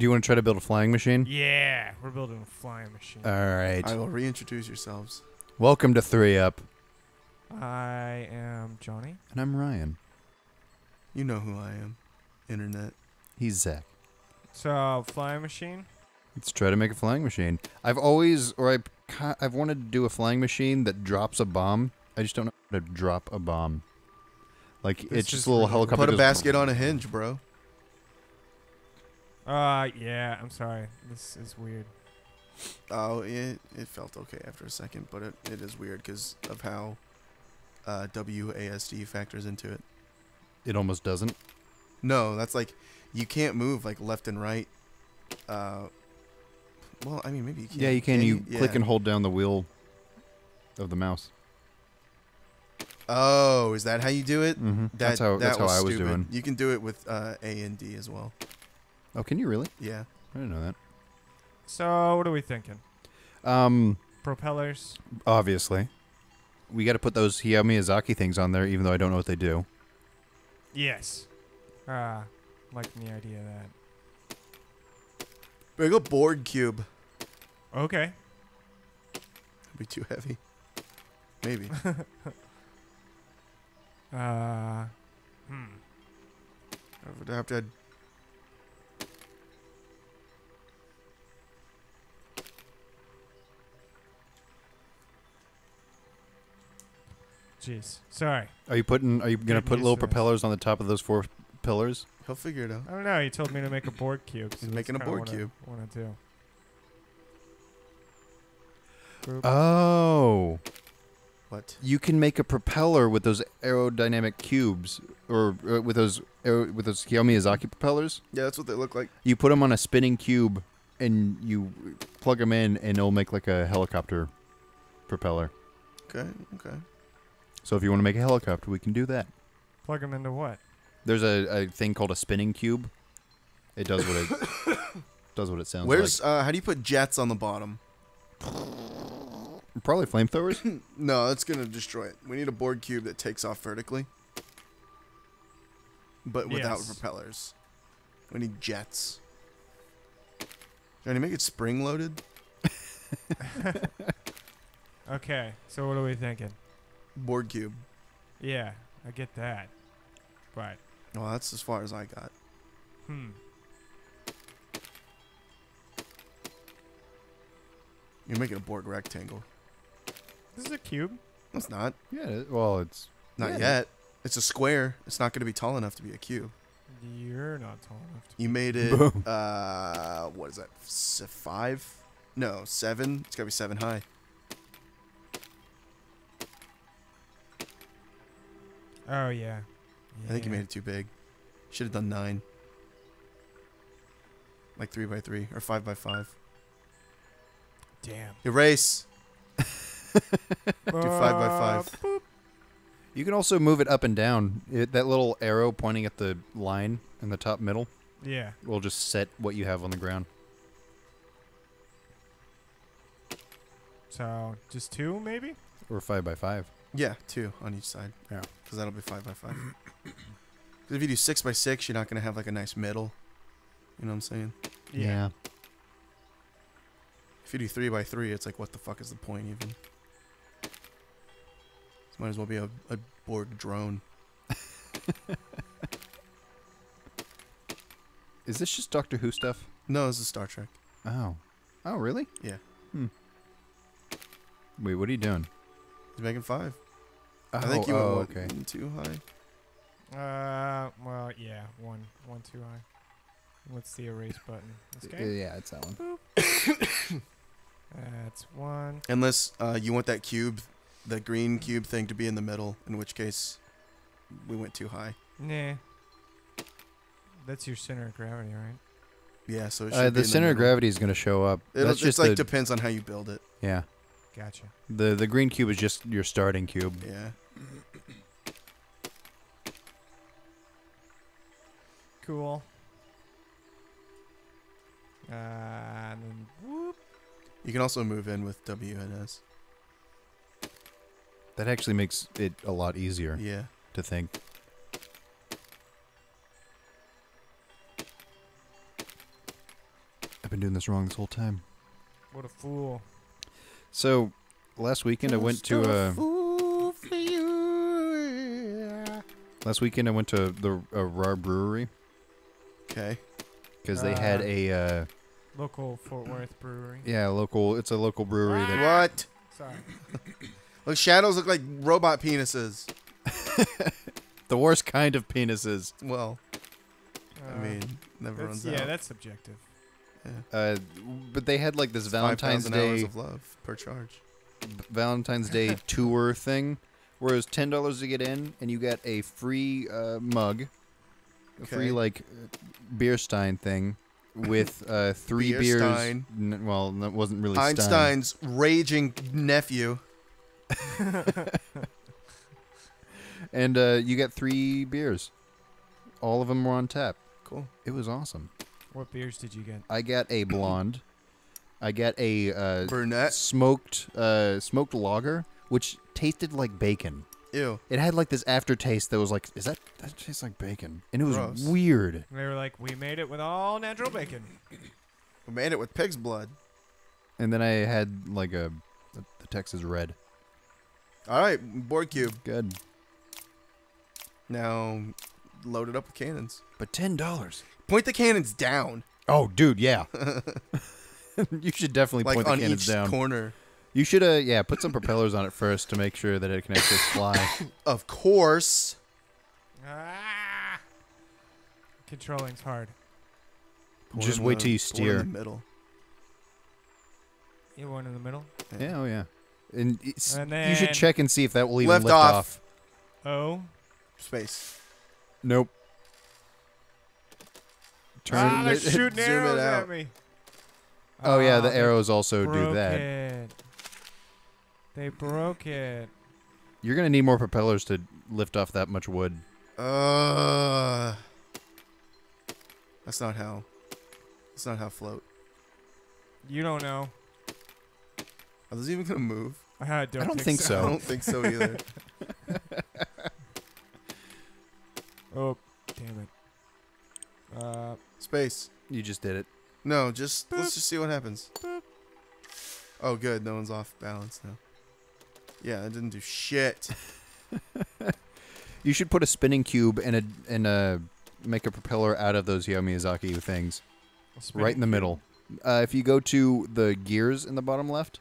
Do you want to try to build a flying machine? Yeah, we're building a flying machine. All right. I will reintroduce yourselves. Welcome to Three Up, I am Jonnie. and I'm Ryan. You know who I am. Internet. He's Zack. So, flying machine? Let's try to make a flying machine. I've always, or I, ki- I've wanted to do a flying machine that drops a bomb. I just don't know how to drop a bomb. Like This it's is just a little really- helicopter. Put a goes- basket on a hinge, bro. Uh, yeah, I'm sorry. This is weird. Oh, it, it felt okay after a second, but it, it is weird because of how uh, WASD factors into it. It almost doesn't. No, that's like you can't move like left and right. Uh, well, I mean maybe you can. Yeah, you can. You click and hold down the wheel of the mouse. Oh, is that how you do it? Mm-hmm. That, that's how. that That's how I was stupid. doing. You can do it with uh, A and D as well. Oh, can you really? Yeah. I didn't know that. So, what are we thinking? Um, Propellers? obviously, we got to put those Hayao Miyazaki things on there, even though I don't know what they do. Yes. Uh, liking the idea of that. Big a Borg cube. Okay. It'd be too heavy. Maybe. Uh, hmm. I would have to. Jeez. Sorry. Are you putting? Are you gonna Getting put used little to this. propellers on the top of those four pillars? He'll figure it out. I don't know. You told me to make a Borg cube. He's making a Borg cube. Want to do? Boop. Oh, What? you can make a propeller with those aerodynamic cubes, or uh, with those aero, with those Hayao Miyazaki propellers. Yeah, that's what they look like. You put them on a spinning cube, and you plug them in, and it'll make like a helicopter propeller. Okay. Okay. So if you want to make a helicopter, we can do that. Plug them into what? There's a, a thing called a spinning cube. It does what it does what it sounds like. Where's uh? How do you put jets on the bottom? Probably flamethrowers. No, that's gonna destroy it. We need a Borg cube that takes off vertically, but without Yes. propellers. We need jets. Trying to make it spring loaded. Okay. So what are we thinking? Borg cube. Yeah, I get that. But Well, that's as far as I got. hmm. You're making a Borg rectangle. This is a cube. No, It's not. yeah. it- Well, it's Not Yeah. yet. It's a square. It's not going to be tall enough to be a cube. You're not tall enough to. You made it. Boom. uh, what is that? Five? No, seven. It's got to be seven high. Oh yeah. I think you made it too big. Should have done nine. Like three by three or five by five. Damn. Erase. Do five by five. Boop. You can also move it up and down. It, that little arrow pointing at the line in the top middle Yeah. will just set what you have on the ground. So just two, maybe. Or five by five. Yeah, two on each side. Yeah. Because that'll be five by five. 'Cause if you do six by six, you're not going to have like a nice middle. You know what I'm saying? Yeah. If you do three by three, it's like, what the fuck is the point even? This might as well be a, a Borg drone. Is this just Doctor Who stuff? No, this is Star Trek. Oh. Oh, really? Yeah. Hmm. Wait, what are you doing? He's making five. Oh, I think you oh, went okay. one too high. Uh, well, yeah, one, one too high. What's the erase button? Uh, Okay. Yeah, it's that one. That's one. Unless uh, you want that cube, that green cube thing to be in the middle, in which case we went too high. Nah. That's your center of gravity, right? Yeah, so it should Uh, be the in center of gravity is going to show up. It'll, That's it's just like the, depends on how you build it. yeah. Gotcha. The the green cube is just your starting cube. Yeah. Cool. Uh, and then whoop. You can also move in with WNS. That actually makes it a lot easier Yeah. to think. I've been doing this wrong this whole time. What a fool. So, last weekend I went to uh, Fool for you. last weekend I went to the uh, Rahr Brewery Okay. because they had Uh, a uh, Local Fort Worth brewery. yeah local. It's a local brewery that What? Sorry. Look, shadows look like robot penises. the worst kind of penises. Well, I Uh, mean, never that's, runs yeah, out. that's subjective. Yeah. Uh, but they had like this Valentine's 5,000 hours Day of love per charge. Valentine's Day tour thing, where it was ten dollars to get in, and you got a free uh, mug, a free like uh, beer stein thing with uh, three Beer beers. stein. N- well, that wasn't really Stein. Einstein's raging nephew. and uh, you got three beers. All of them were on tap. Cool. It was awesome. What beers did you get? I got a blonde. I got a uh, Brunette. smoked uh, smoked lager, which tasted like bacon. Ew. It had like this aftertaste that was like, is that that tastes like bacon? And it was Gross. weird. They were like, we made it with all natural bacon. We made it with pig's blood. And then I had like a the, the Texas Red. All right, Borg cube. Good, Now, load it up with cannons. but ten dollars. Point the cannons down, Oh, dude, yeah. you should definitely like point the on cannons each down. corner. you should, uh, yeah, put some propellers on it first to make sure that it can actually fly. Of course. Ah! Controlling's hard. Point Just in wait the- till you point steer. in the middle. You one in the middle. yeah, oh yeah. And, it's, And you should check and see if that will even Left lift off. off. Oh. Space. Nope. Turn. ah, they're it- shooting zoom it arrows out. at me. oh yeah, Ah, the arrows also do that. It. They broke it. You're gonna need more propellers to lift off that much wood. Uh. That's not how. That's not how float. You don't know. Are those even gonna move? I don't, I don't think so. I don't think so either. Oh, damn it. Uh, Space. You just did it. No, just let's just see what happens. Oh, good. No one's off balance now. Yeah, it didn't do shit. You should put a spinning cube and a and a make a propeller out of those Hayao Miyazaki things right in the middle. Uh, if you go to the gears in the bottom left,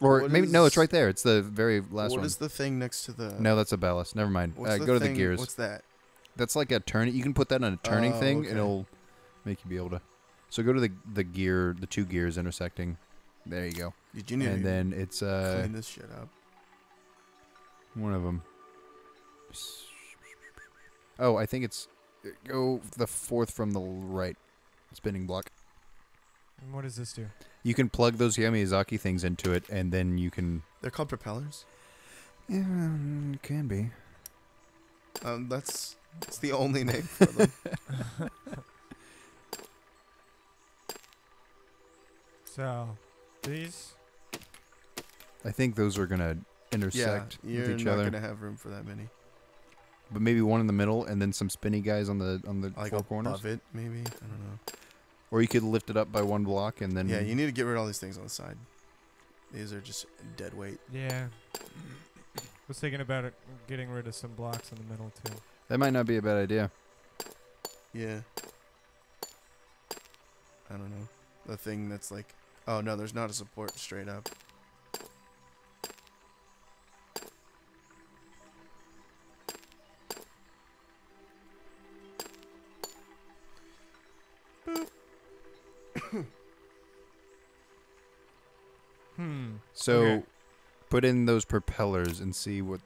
or What maybe no, it's right there. It's the very last What one. is the thing next to the? no, that's a ballast. Never mind. What's Uh, the go to the gears. What's that? That's like a turn. You can put that on a turning Oh, thing, okay. and it'll make you be able to. So go to the the gear, the two gears intersecting. There you go. Did you need and to then it's uh clean this shit up? one of them. Oh, I think it's go the fourth from the right spinning block. And what does this do? You can plug those Hayao Miyazaki things into it, and then you can. They're called propellers. Yeah, can be. Um, that's that's the only name for them. So, these. I think those are gonna intersect yeah, intersect you're not gonna have room for that many. but maybe one in the middle, and then some spinny guys on the on the Like four corners. above it, maybe. I don't know. Or you could lift it up by one block, and then yeah, you need to get rid of all these things on the side. These are just dead weight. Yeah. I Was thinking about it, getting rid of some blocks in the middle too. that might not be a bad idea. Yeah. I don't know. The thing that's like, oh no, there's not a support straight up. Hmm. So, Okay. put in those propellers and see what.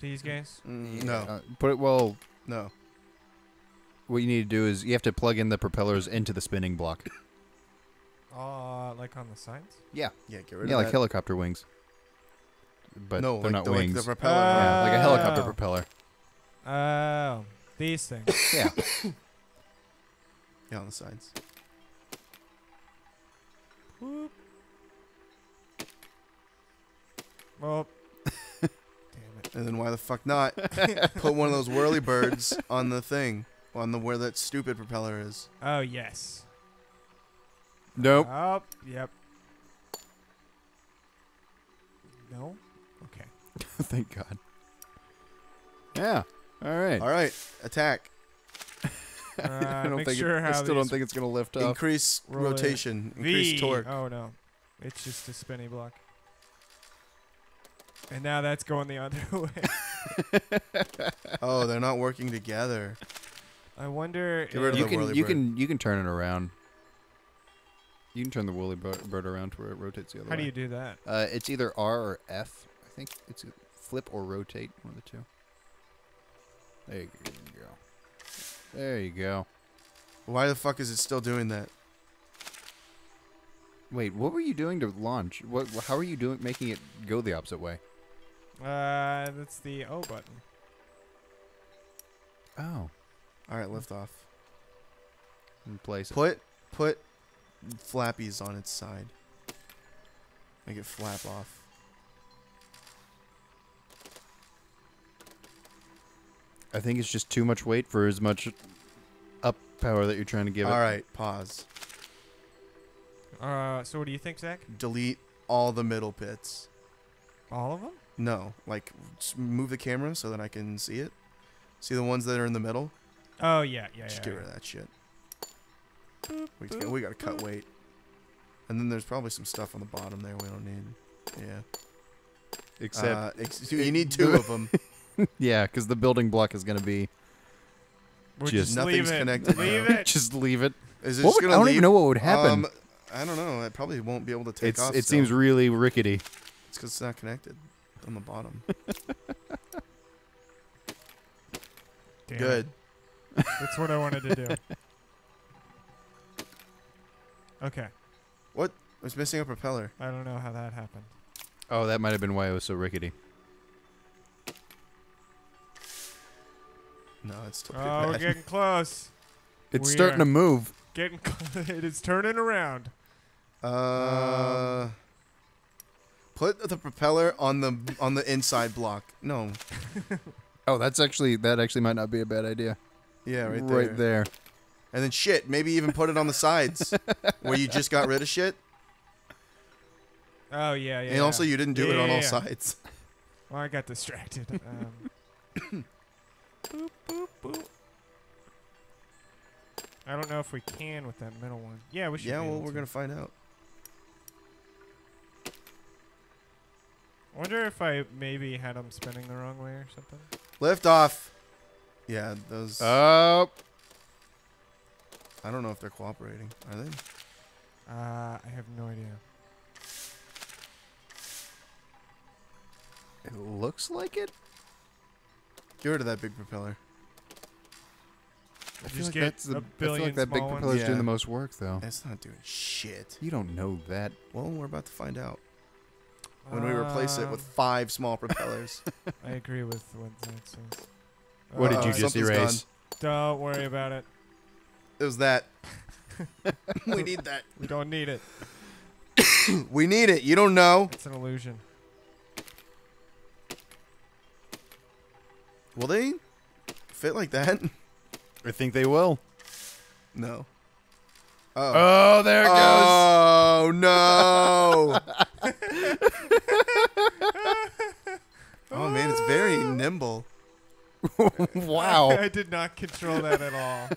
These guys. Mm, no, Uh, put it well. no. What you need to do is you have to plug in the propellers into the spinning block. Like on the sides. Yeah, Yeah, get rid yeah, of like that. helicopter wings. But no, they're like not the, wings. Like the propeller. yeah, like a helicopter Oh. propeller. Oh, these things. Yeah. yeah, on the sides. Whoop. Well, damn it. And then why the fuck not put one of those whirly birds on the thing, on the where that stupid propeller is. Oh yes. Nope. Oh, yep. No? Okay. Thank God. Yeah. All right. All right, attack. Uh, I don't make think. sure it, I how still don't these think it's gonna lift off. Increase Roll it. rotation. V. Increase torque. Oh no, it's just a spinny block. And now that's going the other way. Oh, they're not working together. I wonder. Get rid of you the can whirly you bird. can you can turn it around. You can turn the woolly bird around to where it rotates the other how way. How do you do that? Uh, it's either R or F. I think it's a flip or rotate, one of the two. There you go. There you go. Why the fuck is it still doing that? Wait, what were you doing to launch? What? How are you doing making it go the opposite way? Uh, that's the O button. Oh, All right, lift off. in place. it. Put put flappies on its side. Make it flap off. I think it's just too much weight for as much up power that you're trying to give All it. right, pause. Uh, so what do you think, Zack? Delete all the middle bits. All of them? No, like just move the camera so that I can see it. See the ones that are in the middle? Oh yeah, yeah, Just yeah. get rid of that shit. We, got- we gotta cut weight. And then there's probably some stuff on the bottom there we don't need. Yeah. Except, Uh, ex- you need two of them. yeah, because the building block is going to be We'll just- just Nothing's leave it. connected Leave it. just leave it. Is it just would, I gonna don't leave? even know what would happen. Um, I don't know. It probably won't be able to take it's off. it seems really rickety. It's because it's not connected on the bottom. Good. That's what I wanted to do. Okay. What? was missing a propeller. I don't know how that happened. Oh, that might have been why it was so rickety. No, it's still Oh, we're bad. getting close. It's We starting are- to move. Getting close. it is turning around. Uh, put the propeller on the on the inside block. No. Oh, that's actually that actually might not be a bad idea. Yeah, right there. Right there. And then shit, maybe even put it on the sides where you just got rid of shit. Oh yeah, yeah. and also you didn't do Yeah, it on yeah, all yeah. sides. Well, I got distracted. Um, boop, boop, boop. I don't know if we can with that middle one. Yeah, we should. yeah, be well, able we're to. gonna find out. I wonder if I maybe had them spinning the wrong way or something. Lift off. Yeah, those. Oh, I don't know if they're cooperating. Are they? Uh, I have no idea. it looks like it. Get rid of that big propeller. I Just feel like get that's the. a I feel like that big small ones. propeller's Yeah. doing the most work, though. That's not doing shit. You don't know that. Well, we're about to find out when we replace it with Um, five small propellers. I agree with what Zack says. What did Uh, you just something's erase? Don't worry about it. It was that. we need that. We don't need it. We need it. You don't know. It's an illusion. Will they fit like that? I think they will. No. Oh. Oh, there it Oh no! oh man, it's very nimble. wow. I did not control that at all.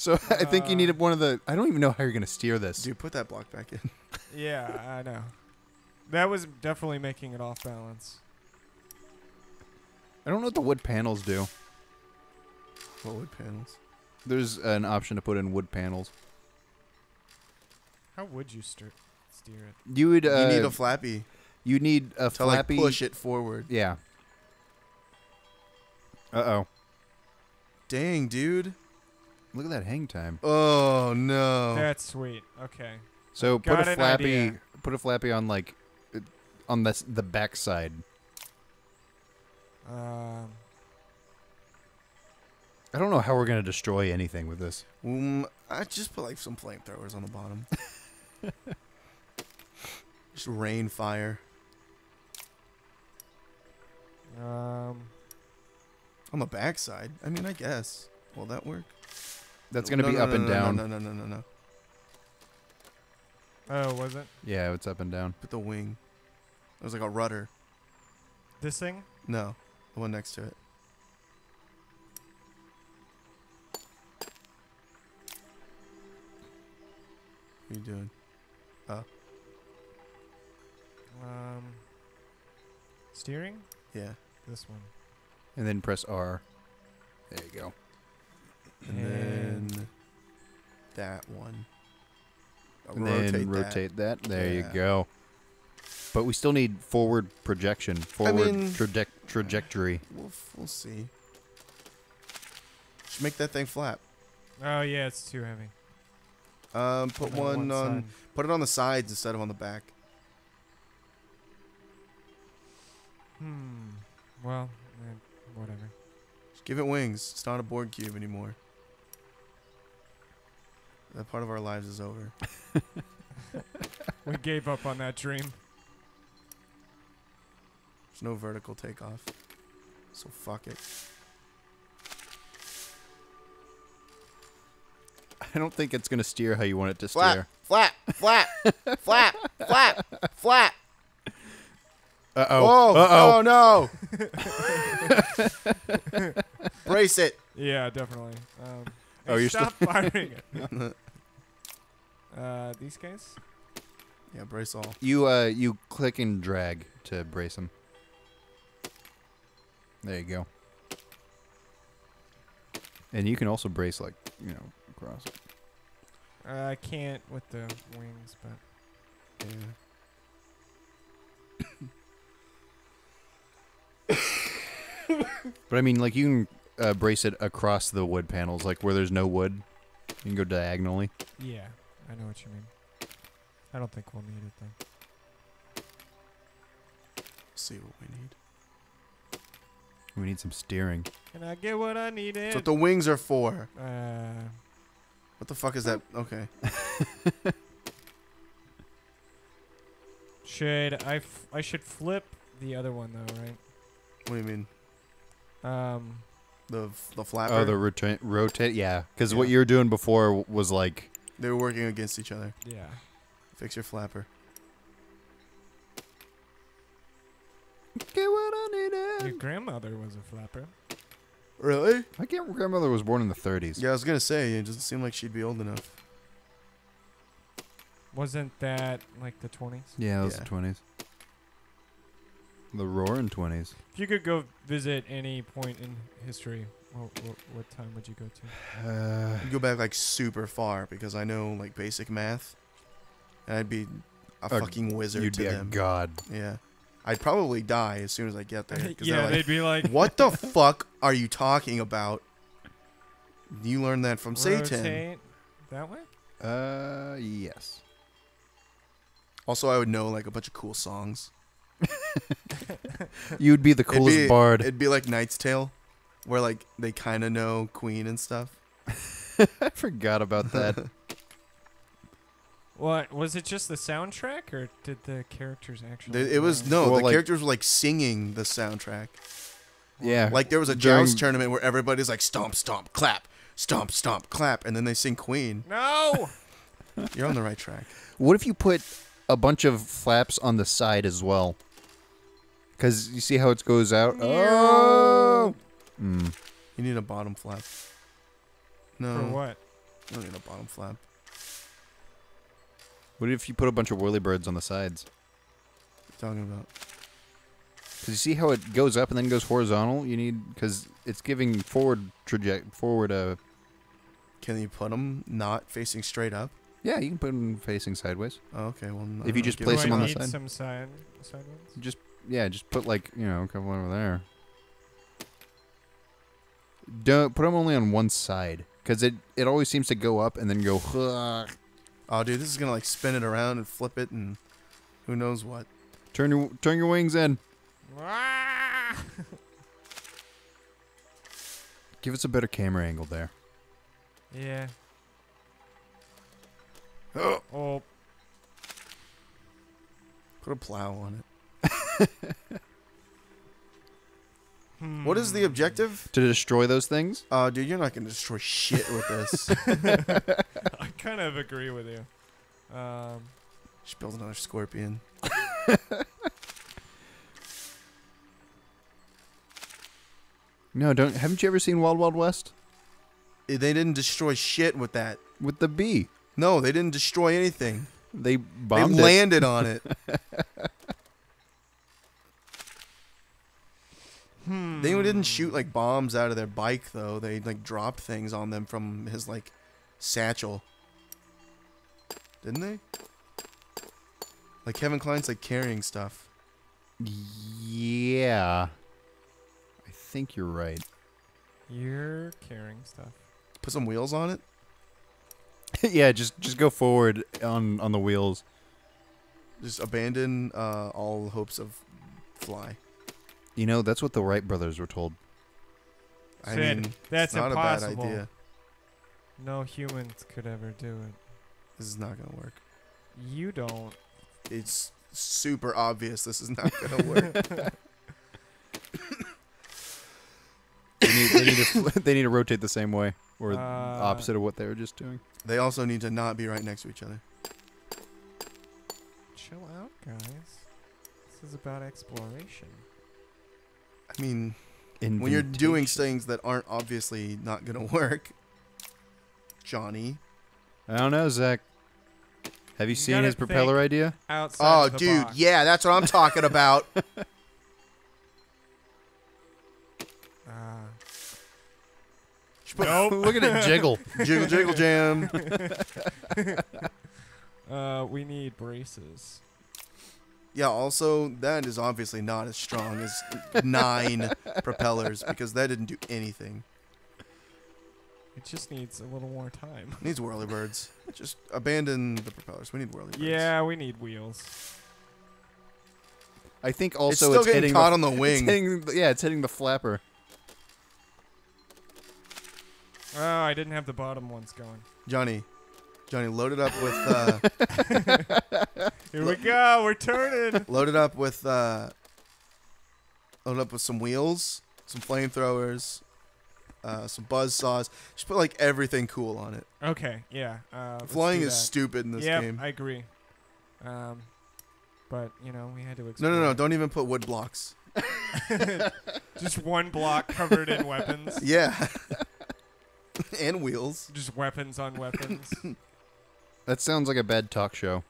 So I think you Uh, needed one of the. I don't even know how you're gonna steer this. Dude, put that block back in. Yeah, I know. That was definitely making it off balance. I don't know what the wood panels do. What wood panels? There's an option to put in wood panels. How would you steer steer it? You would. Uh, you need a flappy you need a to flappy. like push it forward. Yeah. Uh oh. Dang, dude. Look at that hang time. Oh no. That's sweet. Okay. So put a flappy. idea. Put a flappy on like, uh, on the s- the back side. Um, I don't know how we're gonna destroy anything with this. Um, I just put like some flamethrowers on the bottom. just rain fire um, on the backside. I mean, I guess. Will that work? That's gonna No, be no, up no, and no, down. No, no, no, no, no. Oh, was it Yeah, it's up and down. Put the wing. It was like a rudder. this thing? No, the one next to it. What are you doing? Oh. Um, steering. Yeah. This one. And then press R. There you go. And And- then that one. And then rotate that. There you go. But we still need forward projection, forward mean- traje- trajectory. We'll, we'll see. Just make that thing flap. Oh yeah, it's too heavy. Um, put On that one, on. Put it on the sides instead of on the back. Hmm. Well, eh, whatever. Just give it wings. It's not a Borg cube anymore. That part of our lives is over. we gave up on that dream. There's no vertical takeoff. So fuck it. I don't think it's gonna steer how you want it to Flap, steer. flap, flap, flap, flap, flap. Uh Oh, oh. Uh oh no. Brace it. Yeah, definitely. Um, Oh, you're still- stop firing it. Uh, these guys. Yeah, brace all. You uh you click and drag to brace them. There you go. And you can also brace like you know across it. Uh, I can't with the wings, but Yeah. But I mean, like you can uh, brace it across the wood panels, like where there's no wood. You can go diagonally. yeah, I know what you mean. I don't think we'll need it though. See what we need. We need some steering. Can I get what I needed? That's what the wings are for. uh, What the fuck is that? Okay. should I? F- I should flip the other one though, right? What do you mean? Um, The the flapper. Oh, the rotate, rotate, yeah. Because what you were doing before was like, they were working against each other. yeah. Fix your flapper. get what I Your needed. grandmother was a flapper. Really? My grand- grandmother was born in the 30s. Yeah, I was gonna say it doesn't seem like she'd be old enough. Wasn't that like the 20s? Yeah, it was Yeah. the 20s. The roaring 20s. If you could go visit any point in history, what, what, what time would you go to? Uh, You go back like super far because I know like basic math, and I'd be a A- fucking wizard you'd to be a god. Yeah, I'd probably die as soon as I get there. 'cause they're yeah, like, they'd be like, what the fuck are you talking about? You learned that from Satan. that way? Uh, yes. Also, I would know like a bunch of cool songs. You'd be the It'd coolest be- bard. It'd be like Knight's Tale, where like they kind of know Queen and stuff. I forgot about that. What was it? Just the soundtrack, or did the characters actually? They- it was no, Well, the like- characters were like singing the soundtrack. yeah. Like there was a During- joust tournament where everybody's like stomp, stomp, clap, stomp, stomp, clap, and then they sing Queen. No. You're on the right track. What if you put a bunch of flaps on the side as well? Because you see how it goes out? Oh! Mm. You need a bottom flap. No, For what? you don't need a bottom flap. What if you put a bunch of whirlybirds on the sides? What are you talking about? Because you see how it goes up and then goes horizontal? You need... Because it's giving forward traject... Forward, uh... Can you put them not facing straight up? Yeah, you can put them facing sideways. Oh, okay, well. If you just place them on the a- need side. some side side ones? Just... Yeah, just put, like, you know, a couple over there. Don't... Put them only on one side. Because it, it always seems to go up and then go... Oh, dude, this is gonna like spin it around and flip it and who knows what. Turn your turn your wings in. Give us a better camera angle there. Yeah. Oh. Oh, Put a plow on it. What is the objective? To destroy those things? Oh, dude, you're not gonna destroy shit with this. I kind of agree with you. Um, Just build another scorpion. No, don't. Haven't you ever seen Wild Wild West Eh, They didn't destroy shit with that. with the bee? No, they didn't destroy anything. They They bombed it. landed on it. Hmm. They didn't shoot like bombs out of their bike though. They like dropped things on them from his like satchel. Didn't they? Like Kevin Kline's like carrying stuff. Yeah, I think you're right. You're carrying stuff. Put some wheels on it. yeah, just just go forward on on the wheels. Just abandon uh, all hopes of fly. You know, that's what the Wright brothers were told. I Sid, mean, that's it's not impossible. a bad idea. No humans could ever do it. This is not gonna work. You don't. It's super obvious this is not gonna work. They need, they, need to, they need to rotate the same way, or Uh, opposite of what they were just doing. they also need to not be right next to each other. Chill out, guys. This is about exploration. I mean, when you're doing things that aren't obviously not gonna work, Jonnie. I don't know, Zack. Have you, You seen his propeller idea? Outside Oh, the dude, box. yeah, that's what I'm talking about. Ah. Look at it jiggle. jiggle, jiggle, jam. Uh, we need braces. Yeah. Also, that is obviously not as strong as nine propellers because that didn't do anything. It just needs a little more time. It needs whirly birds. Just abandon the propellers. We need whirly birds. Yeah, we need wheels. I think It's also still it's getting hitting caught the, on the it's wing. hitting, yeah, it's hitting the flapper. Oh, I didn't have the bottom ones going. Jonnie, Jonnie, load it up with uh, Here we go. We're turning. load it up with uh, load it up with some wheels, some flamethrowers, uh, some buzz saws. Just put like everything cool on it. Okay. Yeah. Uh, Flying is stupid in this Yep, game. I agree. Um, but you know we had to no, no, no! Don't even put wood blocks. Just one block covered in weapons. Yeah, and wheels. Just weapons on weapons. That sounds like a bad talk show.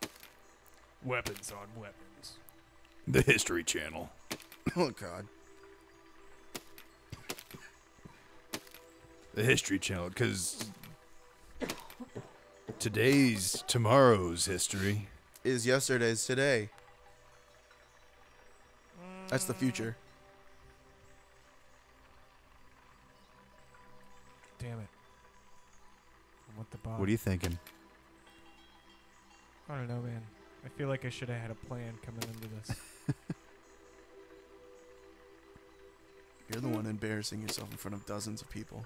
weapons on weapons. The History Channel. Oh God. The History Channel, because today's tomorrow's history. Is yesterday's today. That's the future. Damn it. I want the box. What are you thinking? I don't know, man. I feel like I should have had a plan coming into this. You're the one hmm. embarrassing yourself in front of dozens of people.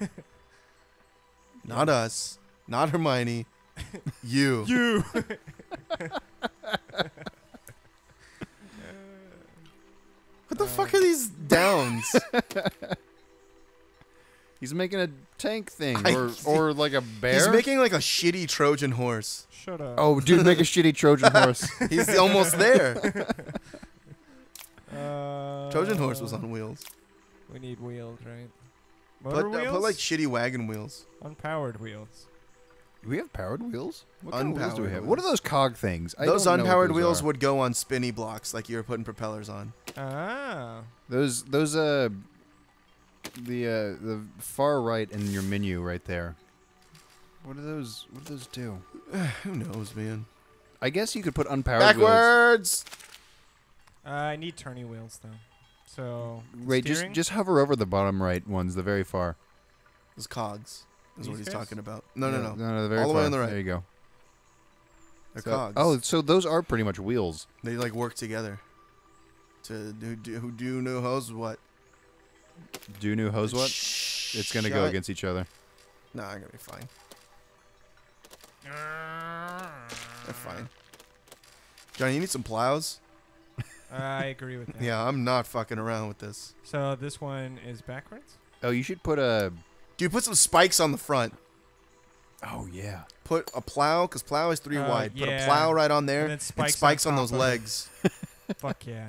Not us. Not Hermione. You. you. What the uh, fuck are these downs? He's making a tank thing, I- or or like a bear. He's making like a shitty Trojan horse. Shut up. oh, dude, make a shitty Trojan horse. He's almost there. Uh, Trojan horse was on wheels. We need wheels, right? Motor Put, uh, wheels? put like shitty wagon wheels. unpowered wheels. Do we have powered wheels? What kind of wheels do we Unpowered have? What are those cog things? I those don't know what unpowered those wheels are. would go on spinny blocks like you were putting propellers on. Ah. Those those uh the uh the far right in your menu right there. What do those what do those do? Who knows, man? I guess you could put unpowered wheels. Backwards. Uh, I need turny wheels though. So Wait, just steering? just hover over the bottom right ones, the very far. Those cogs. Is what he's guys? talking about. No, no, Yeah, no. no, the very All the far. way on the right. There you go. They're So- cogs. Oh, so those are pretty much wheels. They like work together. To do, do who do know hose what? Do you know hose what? Shh, It's gonna go against each other. Nah, I'm gonna be fine. They're fine. Jonnie, you need some plows? I agree with that. Yeah, I'm not fucking around with this. So this one is backwards. Oh, you should put a Dude, put some spikes on the front. Oh yeah. Put a plow, because plow is three Uh, wide. Put a plow right on there And then and spikes spikes, on on, those legs. Fuck yeah.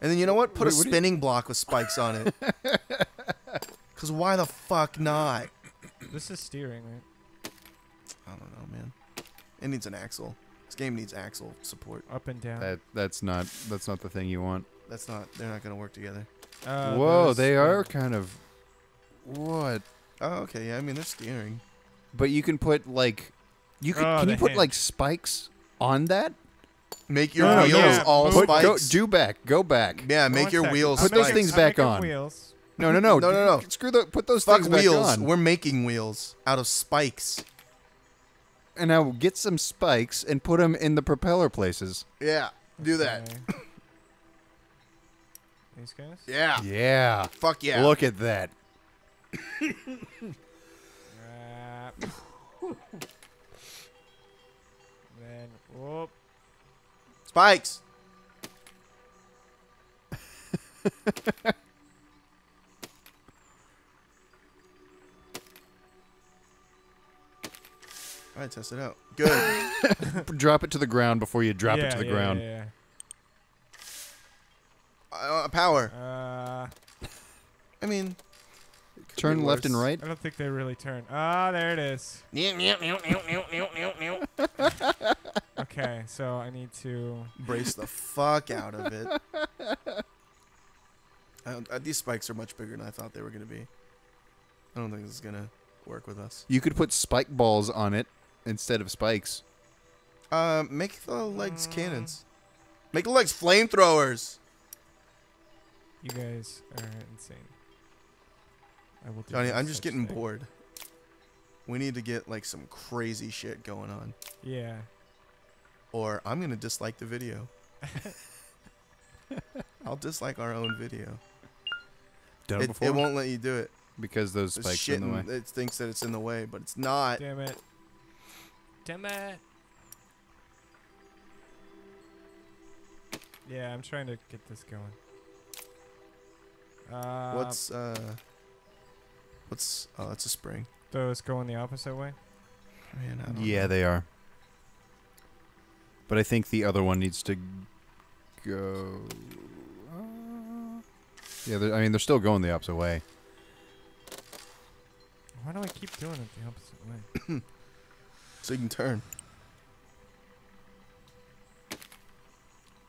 And then you know what? Put Wait, a what do you- spinning block with spikes on it. Because why the fuck not? This is steering, right? I don't know, man. It needs an axle. This game needs axle support. Up and down. That that's not that's not the thing you want. That's not. They're not gonna work together. Uh, Whoa, those- they are kind of what? Oh, okay. Yeah, I mean they're steering. But you can put like you could Oh, can the you put like spikes on that? Make your No, no, wheels yeah, all Put, spikes. go, do back, go back. yeah, One make your second. wheels Put those spikes. making- things I'm back on. Wheels. No, no, no, No, no, no. Screw the put those Fuck things back wheels. on. We're making wheels out of spikes. and now get some spikes and put them in the propeller places. Yeah, do that. Okay. These guys? Yeah. Yeah. Fuck yeah. Look at that. Uh, Spikes. All right, test it out. Good. Drop it to the ground before you drop it to the yeah, ground. Yeah, uh, power. yeah. Uh, I mean, it could Turn be left and worse. right. I don't think they really turn. Ah, there it is. Okay, so I need to. Brace the fuck out of it. I don't, uh, these spikes are much bigger than I thought they were gonna be. I don't think this is gonna work with us. You could put spike balls on it instead of spikes. Uh, make the legs Mm. cannons. Make the legs flamethrowers. You guys are insane. I will do Jonnie, I'm just getting thing. bored. We need to get like some crazy shit going on, Yeah. Or I'm gonna dislike the video. I'll dislike our own video. Done it, It, before it won't let you do it. because those spikes are in the way. It thinks that it's in the way, but it's not. Damn it. Damn it. Yeah, I'm trying to get this going. Uh, What's uh? What's oh, that's a spring. those going the opposite way? Man, I don't Yeah, know. they are. But I think the other one needs to go. Uh, yeah, I mean they're still going the opposite way. Why do I keep doing it the opposite way? So you can turn.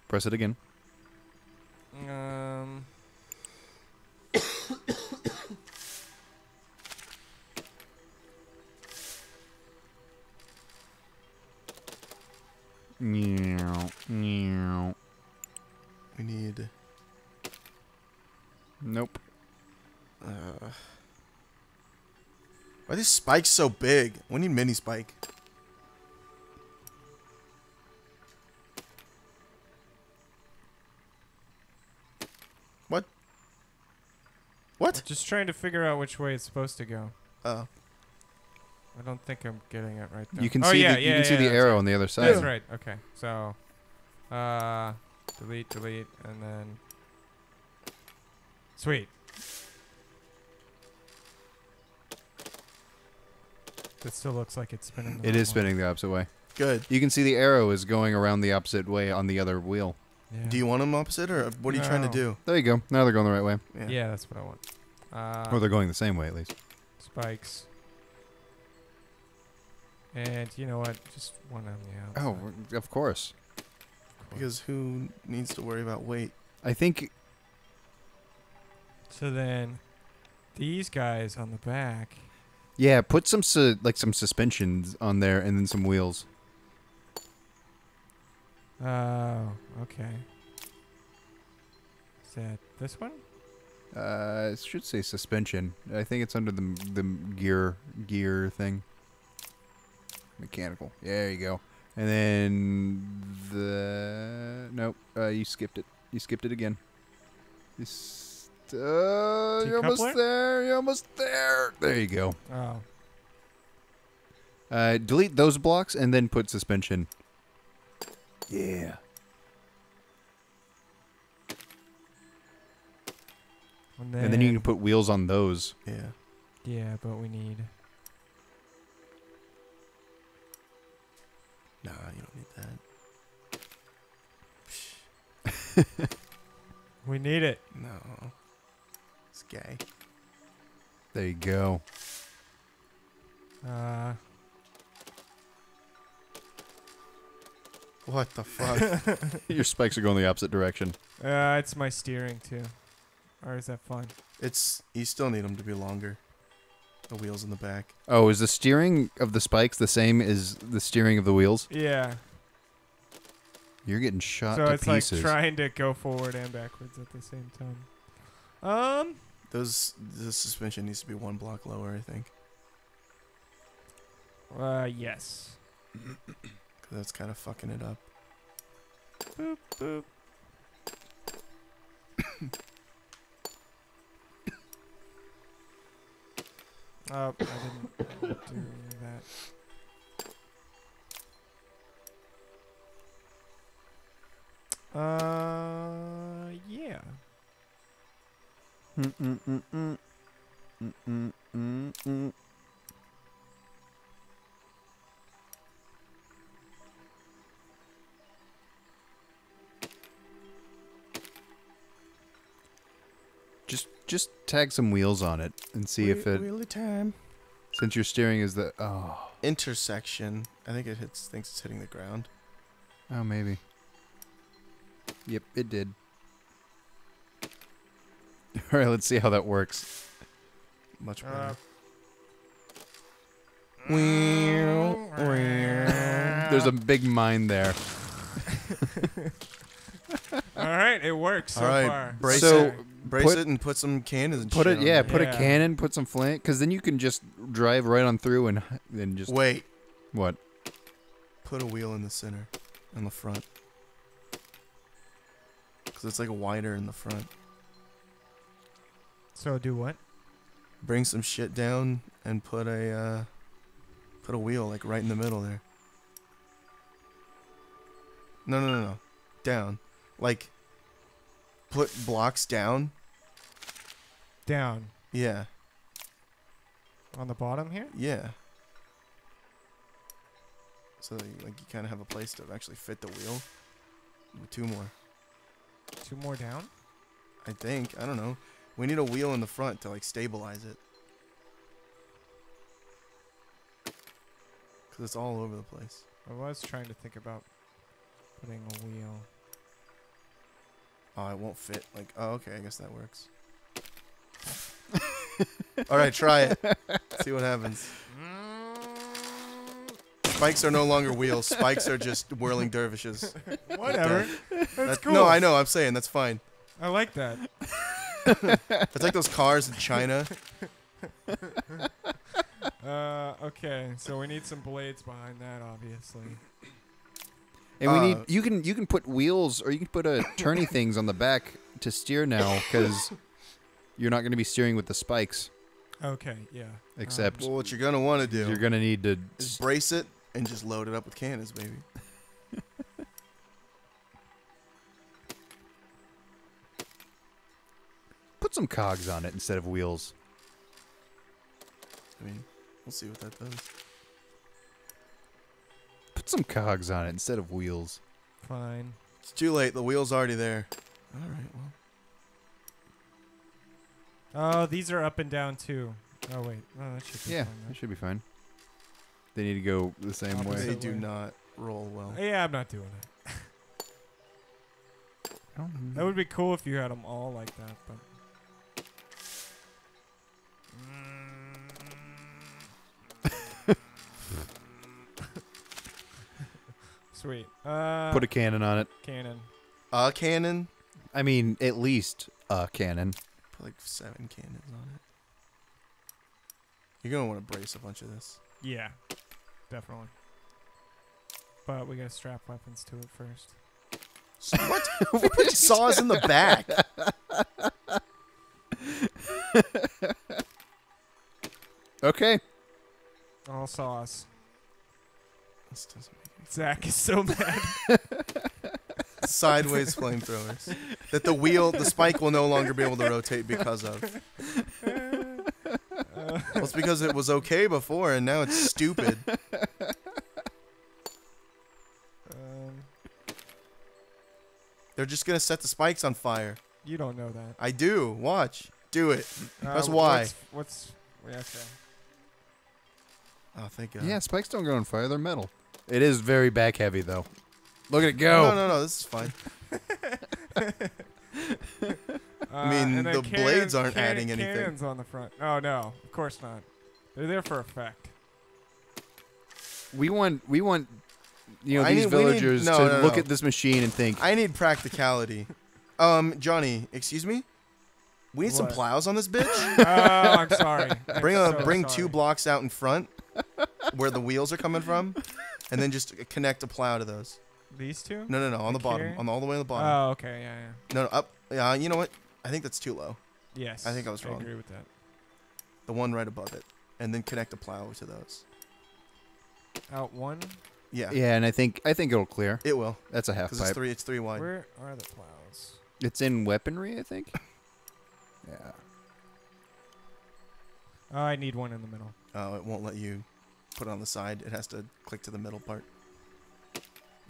Press it again. Um. We need. Nope. Uh, why are these spikes so big? We need mini spike. What? What? Just trying to figure out which way it's supposed to go. Oh, I don't think I'm getting it right though. You can oh, see yeah, the yeah, you can see yeah, the arrow right. on the other side. That's right. Okay. So, uh, delete, delete, and then. Sweet. It still looks like it's spinning. the It wrong way. spinning the opposite way. good. You can see the arrow is going around the opposite way on the other wheel. Yeah. Do you want them opposite, or what are you trying to do? There you go. Now they're going the right way. Yeah, that's what I want. Uh, or they're going the same way at least. spikes. And you know what? Just one on the Oh, outside. of course. Of course. Because who needs to worry about weight? I think So then, these guys on the back. yeah, put some su- like some suspensions on there and then some wheels. Oh, okay. Is that this one? Uh, it should say suspension. I think it's under the the gear gear thing. Mechanical. There you go. And then the nope. Uh, you skipped it. You skipped it again. You s- uh, you're almost Decoupler? there. You're almost there. There you go. Oh, Uh, delete those blocks and then put suspension. Yeah. and then, And then you can put wheels on those. Yeah. Yeah, but we need. Nah, you don't need that. We need it. No. It's gay. There you go. Uh, What the fuck? Your spikes are going the opposite direction. uh, it's my steering too. Or is that fun? it's you still need them to be longer. The wheels in the back. Oh, is the steering of the spikes the same as the steering of the wheels? Yeah. You're getting shot so to it's pieces. like trying to go forward and backwards at the same time. Um. Those the suspension needs to be one block lower, I think. Uh. Yes. 'cause that's kind of fucking it up. Boop boop. Oh, I didn't do that. Uh, yeah. Mm, mm, mm, Just just tag some wheels on it and see if it Wheelie time. since your steering is the oh Intersection. I think it hits. Thinks it's hitting the ground. oh maybe. Yep, it did. All right, let's see how that works. Much better. Uh, better. There's a big mine there. All right, it works so All right, far. brace So, it. Brace put- it and put some cannons and Put shit it, on yeah, there. put Yeah. a cannon, put some flint, because then you can just drive right on through and then just Wait. what? Put a wheel in the center, in the front. Cause it's like a wider in the front. So do what? Bring some shit down and put a uh, put a wheel like right in the middle there. No, no, no, no. Down. Like put blocks down. Down Yeah. on the bottom here. Yeah. So that you, like you kind of have a place to actually fit the wheel. Two more, Two more down. I think. I don't know. We need a wheel in the front to like stabilize it. Cause it's all over the place. I was trying to think about putting a wheel. Oh, it won't fit. Like, oh, okay. I guess that works. All right, try it. See what happens. Spikes are no longer wheels. Spikes are just whirling dervishes. Whatever. That's That- cool. No, I know. I'm saying that's fine. I like that. It's like those cars in China. Uh, okay, so we need some blades behind that, obviously. And we Uh, need you can you can put wheels or you can put a turny things on the back to steer now because you're not going to be steering with the spikes. Okay, yeah. Um, Except Well, what you're gonna want to do you're going to need to is brace it and just load it up with cannons, baby. put some cogs on it instead of wheels. I mean, we'll see what that does. Put some cogs on it instead of wheels. fine. It's too late. The wheel's already there. All right. Well, Oh, these are up and down too. Oh wait, oh that should be Yeah, fine. that should be fine. They need to go the same Opposite. way. they do way. not roll well. Yeah, I'm not doing it. That would be cool if you had them all like that, but. Sweet. Uh, put a cannon on it. cannon. A cannon. I mean, at least a cannon. Put like seven cannons on it. You're gonna want to brace a bunch of this. Yeah, definitely. But we gotta strap weapons to it first. S- what? we put saws in the back. Okay. All saws. This doesn't make Zack is so mad. sideways flamethrowers that the wheel, the spike will no longer be able to rotate because of. Well, it's because it was okay before and now it's stupid. Um, they're just gonna set the spikes on fire. You don't know that. I do. Watch. Do it. Uh, That's why. What's, what's okay. Oh, thank God. Yeah, spikes don't go on fire. They're metal. It is very back heavy though. Look at it go. no, no. No. This is fine. I mean, and the cannon- blades aren't cannon- adding anything. Cannons on the front. Oh no, of course not. They're there for effect. We want we want you know I these need- we need- villagers no, to no, look no. at this machine and think, I need practicality. um, Jonnie, excuse me. We need some plows on this bitch. oh, I'm sorry. I'm bring a so bring sorry. two blocks out in front, where the wheels are coming from, and then just connect a plow to those. These two? No, no, no, on the Like bottom, here? on the, all the way on the bottom. Oh, okay, yeah, yeah. no, no, up. Yeah, you know what? I think that's too low. Yes. I think I was wrong. I agree with that. The one right above it, and then connect a plow to those. Out one. Yeah, yeah, and I think I think it'll clear. it will, That's a half because it's three. It's three wide. Where are the plows? It's in weaponry, I think. Yeah. Oh, I need one in the middle. Oh, it won't let you put it on the side. It has to click to the middle part.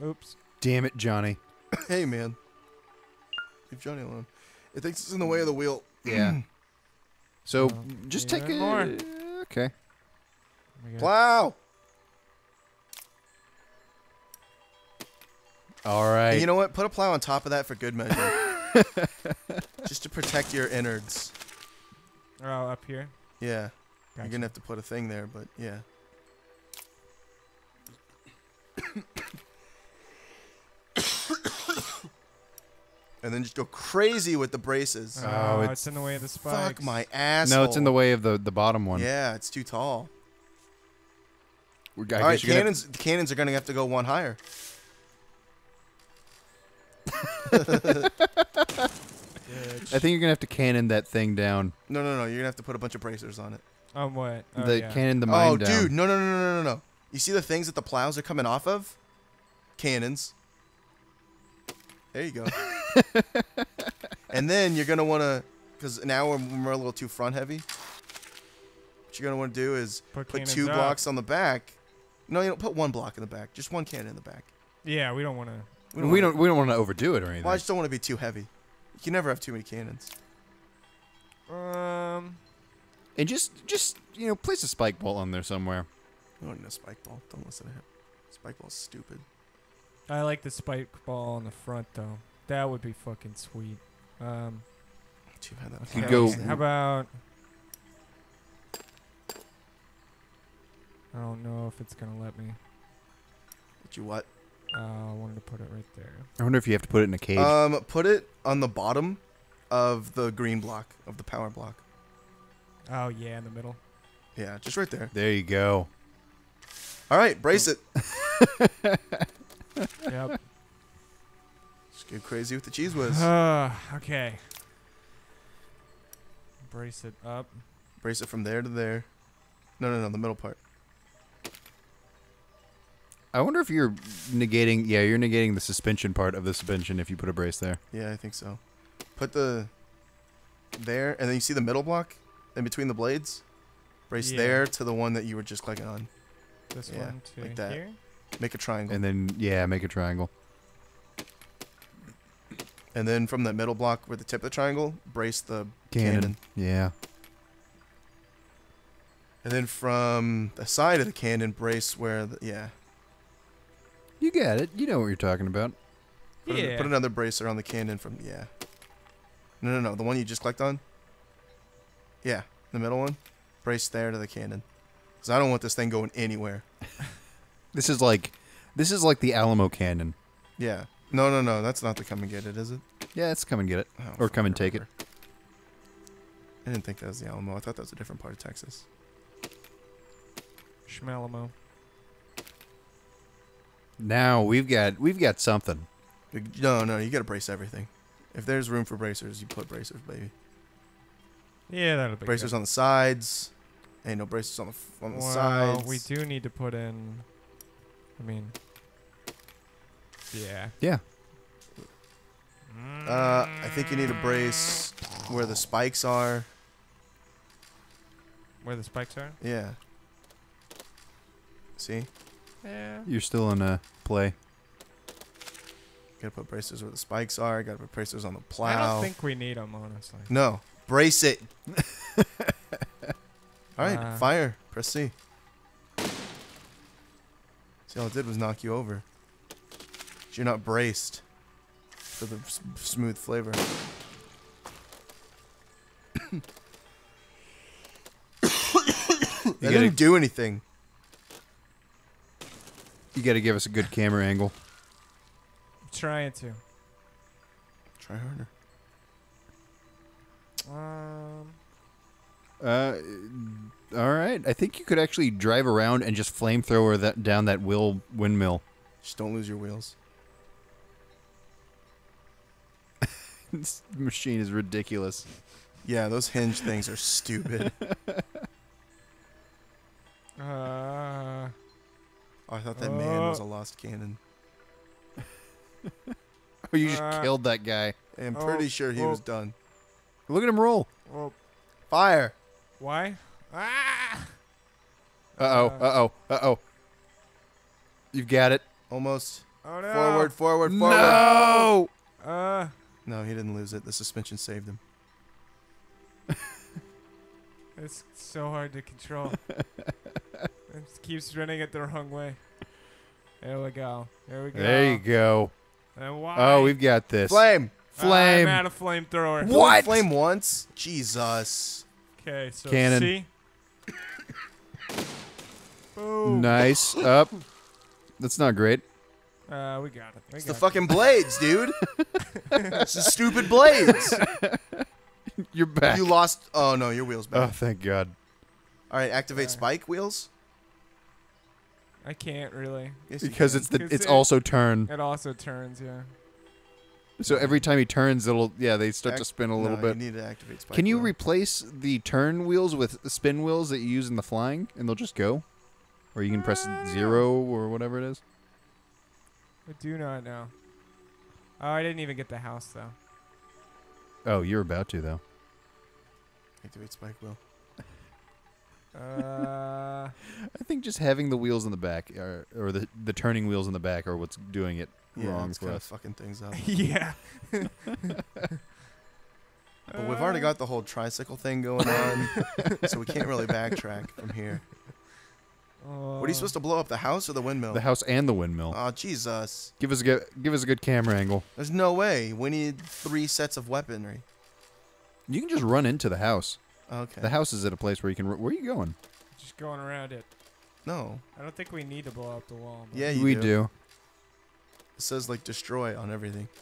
Oops. Damn it, Jonnie. hey, man, leave Jonnie alone. It thinks it's in the way of the wheel. Yeah. So Well, just even take a more. okay. We Plow. All right. And you know what? Put a plow on top of that for good measure. Just to protect your innards. Oh, up here. Yeah. Gotcha. You're gonna have to put a thing there, but yeah. And then just go crazy with the braces. Oh, Oh, it's, it's- in the way of the spikes. Fuck my ass. no, it's in the way of the the bottom one. Yeah, it's too tall. We're- I All right, guess you're gonna- cannons. The cannons are gonna have to go one higher. I think you're gonna have to cannon that thing down. No, no, no. You're gonna have to put a bunch of bracers on it. On what? Oh, the yeah. cannon the mine oh, down. dude, no, no, no, no, no, no. You see the things that the plows are coming off of? Cannons. There you go. and then you're gonna want to, because now we're, we're a little too front heavy. What you're gonna want to do is Put, put two up. blocks on the back. No, you don't put one block in the back. Just one cannon in the back. Yeah, we don't want to. We wanna- don't we don't want to overdo it or anything. Well, I just don't want to be too heavy. You can never have too many cannons. Um. and just just you know place a spike ball on there somewhere. You don't need a spike ball. Don't listen to him. Spike ball's stupid. I like the spike ball on the front though. That would be fucking sweet. Um. You've had that. You okay, go- How about? I don't know if it's gonna let me. Did you what? Uh, I wanted to put it right there. I wonder if you have to put it in a cage. Um, put it on the bottom of the green block of the power block. Oh yeah, in the middle. Yeah, just right there. there you go. All right, brace it. yep. Just get crazy with the Cheez Whiz. Uh, okay. Brace it up. brace it from there to there. No, no, no, the middle part. I wonder if you're negating. Yeah, you're negating the suspension part of the suspension if you put a brace there. Yeah, I think so. Put the there, and then you see the middle block in between the blades. Brace Yeah. there to the one that you were just clicking on. This Yeah, one to like that. here. Make a triangle, And then yeah, make a triangle. And then from the middle block where the tip of the triangle, brace the Cannon. cannon. Yeah. And then from the side of the cannon, brace where the yeah. You got it. You know what you're talking about. Put, yeah. an- put another bracer on the cannon from yeah. No, no, no, the one you just clicked on. Yeah, the middle one. Brace there to the cannon. Cause I don't want this thing going anywhere. This is like, this is like the Alamo cannon. Yeah. No, no, no. That's not the come and get it, is it? Yeah, let's come and get it. Oh, Or come and fuck, take it. I didn't think that was the Alamo. I thought that was a different part of Texas. Schmalamo. Now we've got we've got something. No, no. You gotta brace everything. If there's room for bracers, you put bracers, baby. Yeah, that'll be Bracers good. on the sides. Ain't no bracers on the f- on the well, sides. we do need to put in. I mean. Yeah. Yeah. Uh, I think you need a brace where the spikes are. Where the spikes are? Yeah. See? Yeah. You're still in a play. Gotta put bracers where the spikes are. Gotta put bracers on the plow. I don't think we need them, honestly. No, brace it. All right, Uh. fire. Press C. See, all it did was knock you over. 'Cause You're not braced for the s- smooth flavor. that You didn't do anything. you gotta give us a good camera angle. I'm trying to. Try harder. Um, Uh, all right. I think you could actually drive around and just flamethrower that down that will windmill. Just don't lose your wheels. this machine is ridiculous. Yeah, those hinge things are stupid. uh, Oh, I thought that man was a Uh. lost cannon. Oh, you just Uh, killed that guy. I'm Oh, pretty sure he was oh. done. Look at him roll. well, Fire! why? Ah! Uh oh. Uh oh. Uh oh. You've got it. Almost. Oh no! Forward, forward, forward. No. Uh, No, he didn't lose it. The suspension saved him. it's so hard to control. it keeps running it the wrong way. There we go. There we go. There you go. And why? Oh, we've got this. Flame! Flame. I'm out of flamethrower. What? Flame once? Jesus. Okay, so Cannon. C. Boom. Nice. Up. That's not great. Uh, we got it. We It's the got fucking blades, dude. it's the stupid blades. You're back. You lost. Oh, no, your wheel's oh, thank God. All right, activate Uh, spike wheels. I can't really. Yes, Because can. it's the 'Cause it's it- also turn. It also turns, yeah. So every time he turns, it'll yeah they start to spin a little no, bit. You need to activate spike Can you wheel. replace the turn wheels with spin wheels that you use in the flying, and they'll just go? Or you can press zero or whatever it is. I do not know. Oh, I didn't even get the house though. Oh, you're about to though. activate spike wheel? Uh, I think just having the wheels in the back, or, or the the turning wheels in the back, are what's doing it Yeah, wrong it's for us. fucking things up. yeah. But we've already got the whole tricycle thing going on, so we can't really backtrack from here. What are you supposed to blow up? The house or the windmill? The house and the windmill. Oh Jesus! give us a good give us a good camera angle. There's no way. We need three sets of weaponry. You can just run into the house. Okay. The house is at a place where you can. Where are you going? Just going around it. no. I don't think we need to blow up the wall. but- Yeah, you we do. do. It says like destroy on everything.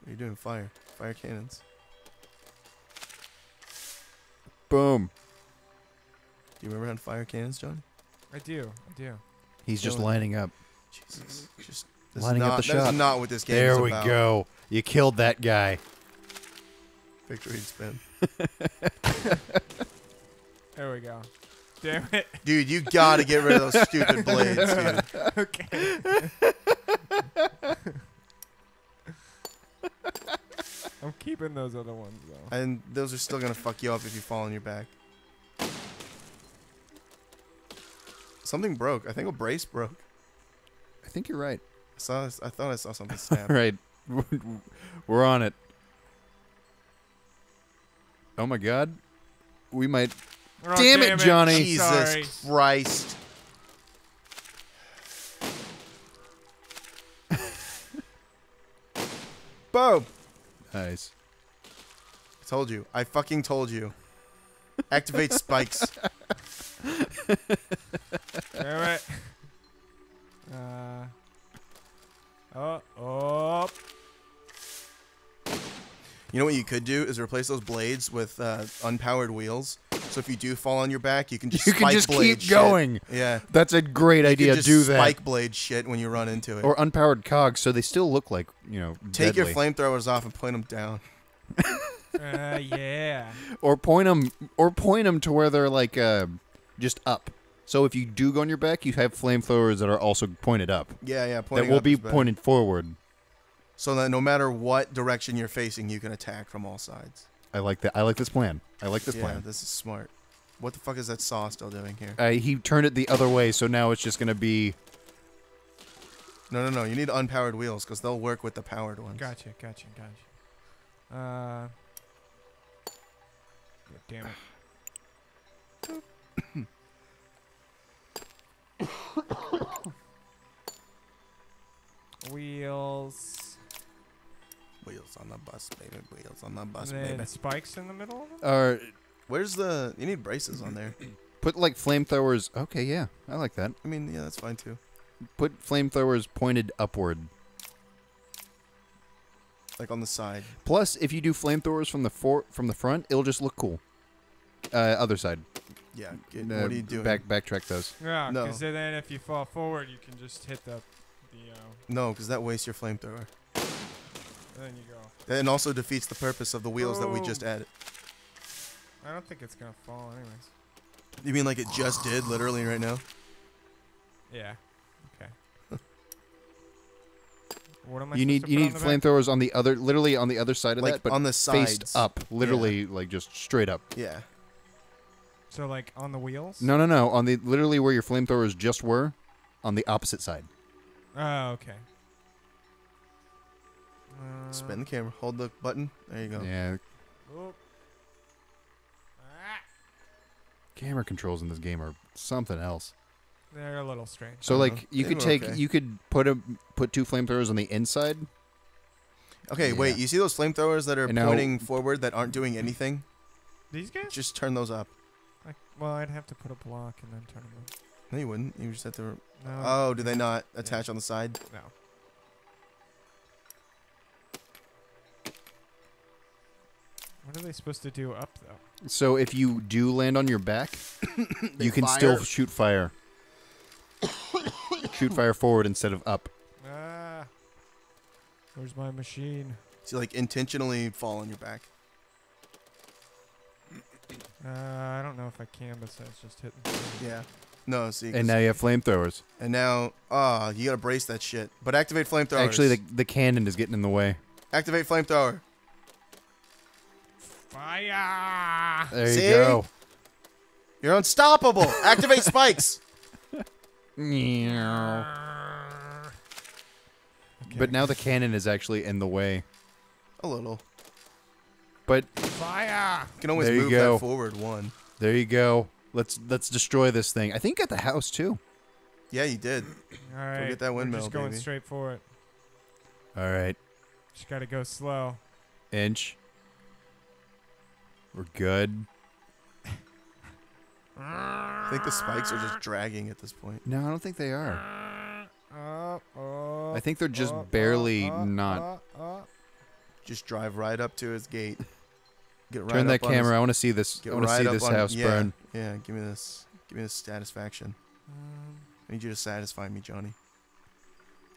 What are you doing? Fire. Fire cannons. Boom. Do you remember how to fire cannons, John? I do. I do. He's just Killing lining up. Jesus. Just this Lining is up not, the That's not what this game There is we about. go. You killed that guy. Victory and spin. There we go. Damn it. Dude, you gotta get rid of those stupid blades, dude. okay. I'm keeping those other ones though. And those are still gonna fuck you up if you fall on your back. Something broke. I think a brace broke. I think you're right. I saw. I thought I saw something snap. right. We're on it. Oh my god. We might Oh, Damn it, Jonnie. I'm Jesus sorry. Christ. Boom. Nice. I told you. I fucking told you. Activate spikes. All right. it. Uh. Oh. Oh. You know what you could do is replace those blades with uh, unpowered wheels. So if you do fall on your back, you can just You can just blade keep shit. going. Yeah. That's a great You idea. could just Do that. spike blade shit when you run into it. Or unpowered cogs so they still look like, you know, Take your flamethrowers off and point them down. Uh, yeah. or point them or point them to where they're like uh, just up. So if you do go on your back, you have flamethrowers that are also pointed up. Yeah, yeah. That will up be pointed forward. So that no matter what direction you're facing, you can attack from all sides. I like that. I like this plan. I like this yeah, plan. this is smart. What the fuck is that saw still doing here? Uh, he turned it the other way, so now it's just gonna be. No, no, no. You need unpowered wheels because they'll work with the powered ones. Gotcha, gotcha, gotcha. Uh. God damn it. Wheels. Wheels on the bus, baby. Wheels on the bus, and then baby. spikes in the middle of them? Or Where's the? You need braces on there. put like flamethrowers. Okay, yeah, I like that. I mean, yeah, that's fine too. Put flamethrowers pointed upward. Like on the side. Plus, if you do flamethrowers from the for- from the front, it'll just look cool. Uh, other side. Yeah. Get, Uh, what are you doing? Back backtrack those. Yeah, No. because then if you fall forward, you can just hit the, the uh, No, because that wastes your flamethrower. Then you go. And also defeats the purpose of the wheels that we oh. just Oh. added. I don't think it's gonna fall anyways. You mean like it just did, literally right now? Yeah. Okay. what am I? You need to you need on the back? flamethrowers on the other, literally on the other side of Like that, but on the sides. faced up, literally like just straight up. Yeah. So like on the wheels? No, no, no. On the literally where your flamethrowers just were, on the opposite side. Oh, okay. Uh, Spin the camera. Hold the button. There you go. Yeah, oop. Ah, camera controls in this game are something else. they're a little strange. So Uh-huh. like you They could were take okay. you could put a put two flamethrowers on the inside. Okay, wait. Yeah. You see those flamethrowers that are And now- pointing forward that aren't doing anything? These guys? Just turn those up. I, well, I'd have to put a block and then turn them on. No, you wouldn't. You just have to. No. Oh, do they not attach on the side? No. What are they supposed to do up though? So if you do land on your back, you can still shoot fire. shoot fire forward instead of up. Ah. Where's my machine? So like intentionally fall on your back. Uh, I don't know if I can besides just hitting. Yeah. No, see. 'cause- And now you have flamethrowers. and now, ah, you gotta brace that shit. But activate flamethrowers. Actually, the the cannon is getting in the way. activate flamethrower. Fire! There See? you go. You're unstoppable. activate spikes. Meow. But now the cannon is actually in the way. A little. But Fire! You can always There you move go. that forward one. there you go. Let's let's destroy this thing. I think at the house too. Yeah, you did. All right. get that we're windmill, just going baby. straight for it. All right, Just gotta go slow. inch. We're good. I think the spikes are just dragging at this point. No, I don't think they are. Up, up, I think they're just barely not. up, up. Just drive right up to his gate. Get right Turn that up on his- camera. I want to see this. I Get want to see this on- house yeah, burn. Yeah, give me this. Give me this satisfaction. I need you to satisfy me, Jonnie.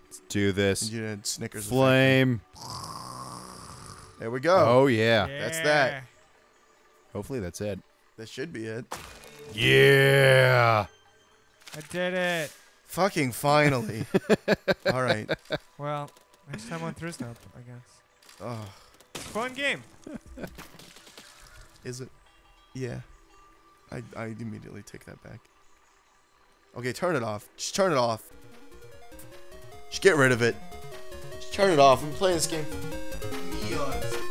Let's do I this. need you to Snickers. Flame. factory. There we go. Oh yeah. that's that. Yeah. Hopefully that's it. That should be it. Yeah. I did it. Fucking finally. All right. Well, next time on Thrisnop, I guess. Oh, Fun game. is it? Yeah. I I immediately take that back. Okay, turn it off. Just turn it off. Just get rid of it. Just turn it off. We've been playing this game for eons.